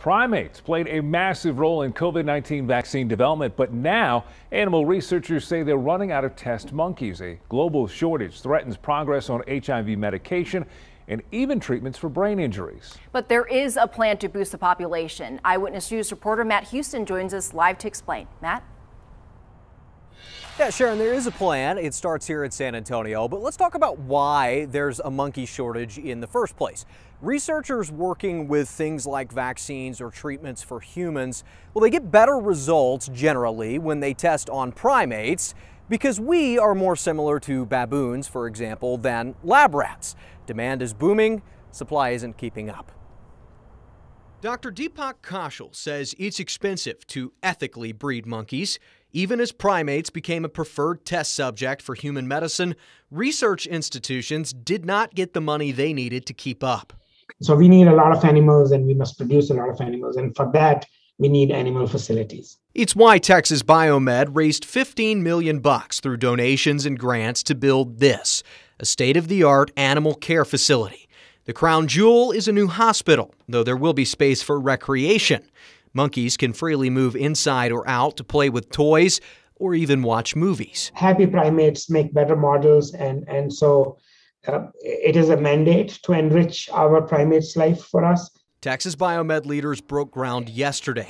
Primates played a massive role in COVID 19 vaccine development, but now animal researchers say they're running out of test monkeys. A global shortage threatens progress on HIV medication and even treatments for brain injuries. But there is a plan to boost the population. Eyewitness News reporter Matt Houston joins us live to explain. Matt? Yeah, Sharon, there is a plan. It starts here in San Antonio, but let's talk about why there's a monkey shortage in the first place. Researchers working with things like vaccines or treatments for humans, well, they get better results generally when they test on primates because we are more similar to baboons, for example, than lab rats. Demand is booming, supply isn't keeping up. Dr. Deepak Kaushal says it's expensive to ethically breed monkeys. Even as primates became a preferred test subject for human medicine, research institutions did not get the money they needed to keep up. So we need a lot of animals and we must produce a lot of animals. And for that, we need animal facilities. It's why Texas Biomed raised 15 million bucks through donations and grants to build this, a state-of-the-art animal care facility. The crown jewel is a new hospital, though there will be space for recreation. Monkeys can freely move inside or out to play with toys or even watch movies. Happy primates make better models, and, and so uh, it is a mandate to enrich our primates' life for us. Texas Biomed leaders broke ground yesterday.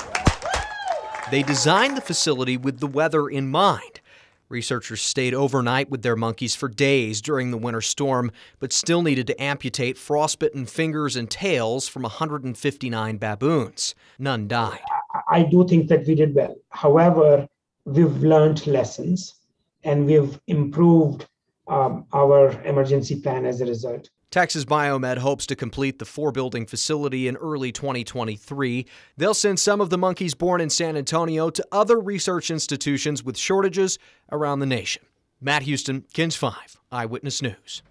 They designed the facility with the weather in mind. Researchers stayed overnight with their monkeys for days during the winter storm, but still needed to amputate frostbitten fingers and tails from 159 baboons. None died. I do think that we did well. However, we've learned lessons and we've improved um, our emergency plan as a result. Texas Biomed hopes to complete the four building facility in early 2023. They'll send some of the monkeys born in San Antonio to other research institutions with shortages around the nation. Matt Houston, KENS 5, Eyewitness News.